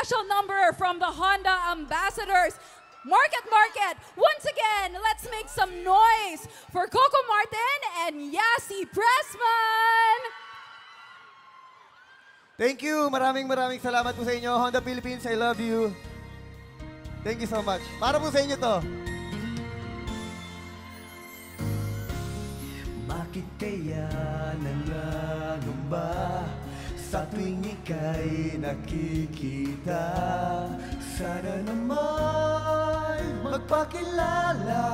special number from the Honda Ambassadors. Market Market. Once again, let's make some noise for Coco Martin and Yasi Pressman. Thank you. Maraming maraming salamat po sa inyo. Honda Philippines, I love you. Thank you so much. Para po sa inyo to. Bakit kaya nangangamba sa tuwing ika'y nakikita? Sana naman magpakilala.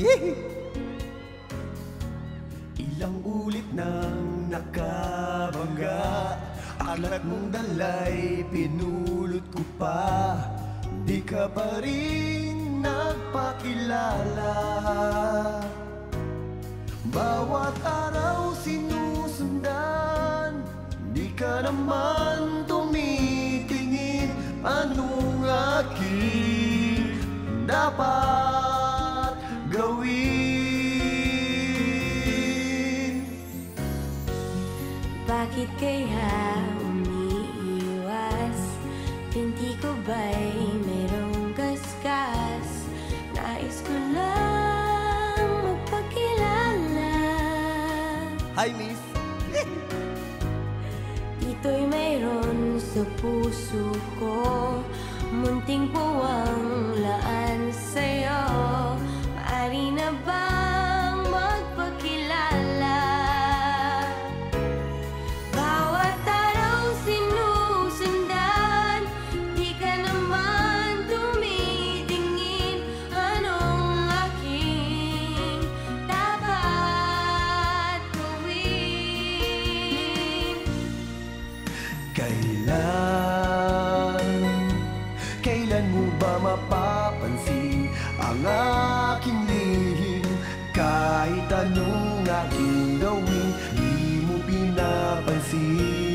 Yee! Ilang ulit nang nakabangga Aklat mong dalay pinulot ko pa Di ka pa rin nagpakilala Bawat araw naman tumitingin Anong aking dapat gawin? Bakit kaya umiiwas? Pinti ko ba'y merong gasgas? Nais ko lang magpakilala Hi, miss. Sa puso ko. Munting puwang laan sa'yo and see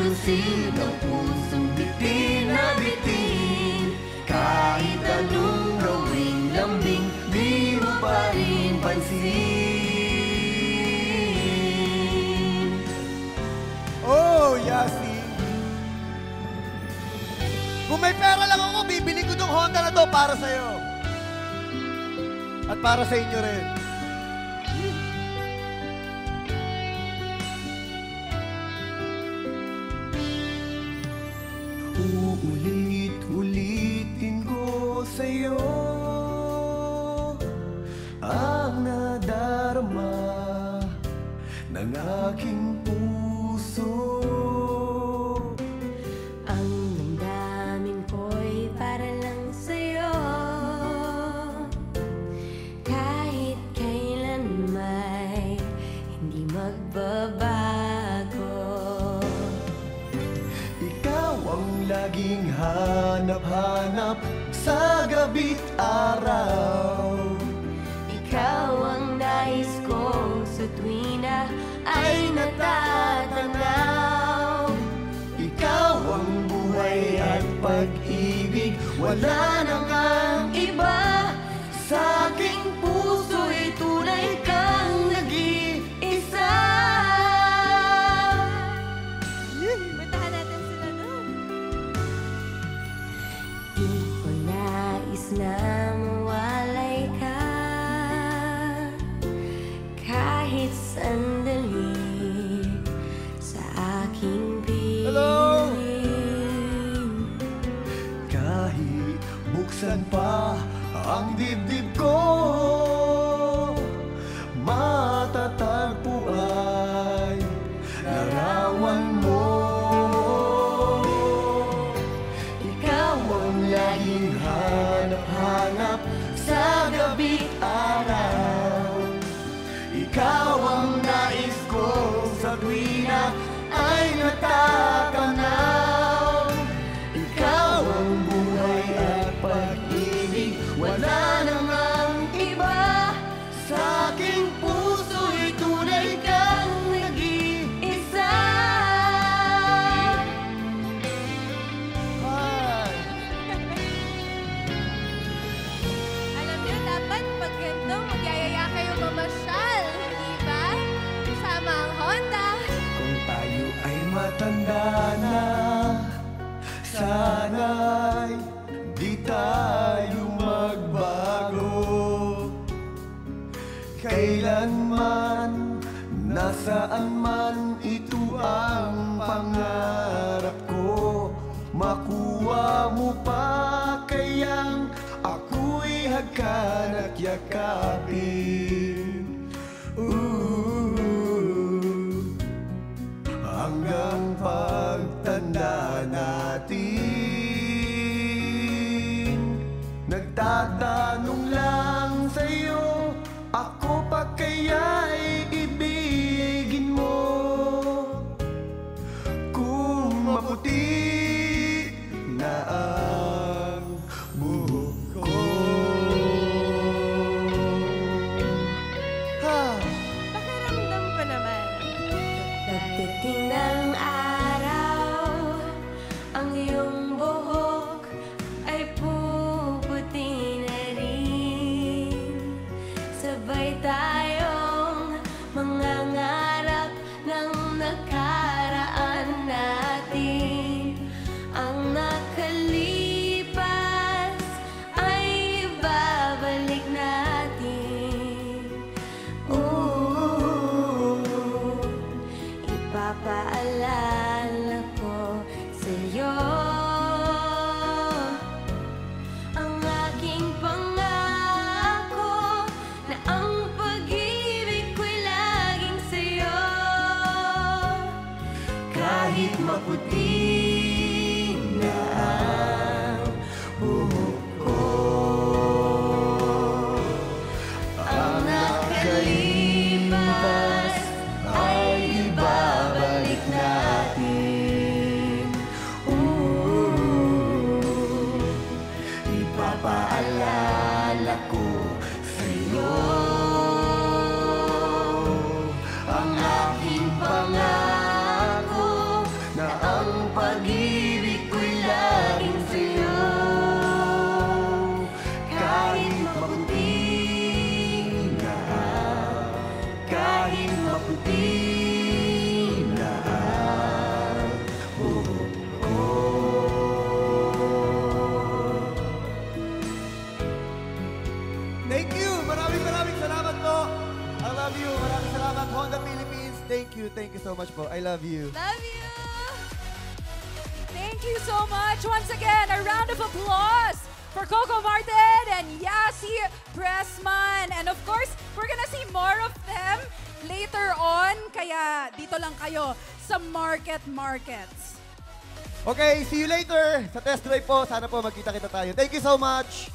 nahaplusin ang pusong bitin na bitin? Kahit anong gawing lambing, di mo pa rin pansin. Oh, Yasi. Kung may pera lang ako, bibili ko tong Honda na to para sa'yo. At para sa inyo rin. Uulit-ulitin ko sa'yo Ang nadarama ng aking puso. Ang damdamin ko'y para lang sa'yo. Kahit kailan may hindi magbabago hanap-hanap sa gabi't araw. Ikaw ang nais kong sa tuwina ay natatanaw Ikaw ang buhay at pag-ibig Wala nang buksan pa ang dibdib Kailanman, nasaan man ito ang pangarap ko Makuha mo pa kayang ako'y hagkan at yakapin Ooh. Nakaraan natin. Ang nakalipas ay babalik natin. Ooh. Ipapaalala Kahit maputi love you! Maraming salamat, Honda Philippines! Thank you, thank you so much po. I love you. Love you! Thank you so much. Once again, a round of applause for Coco Martin and Yasi Pressman. And of course, we're gonna see more of them later on. Kaya dito lang kayo sa Market Markets. Okay, see you later sa test drive po. Sana po magkita-kita tayo. Thank you so much!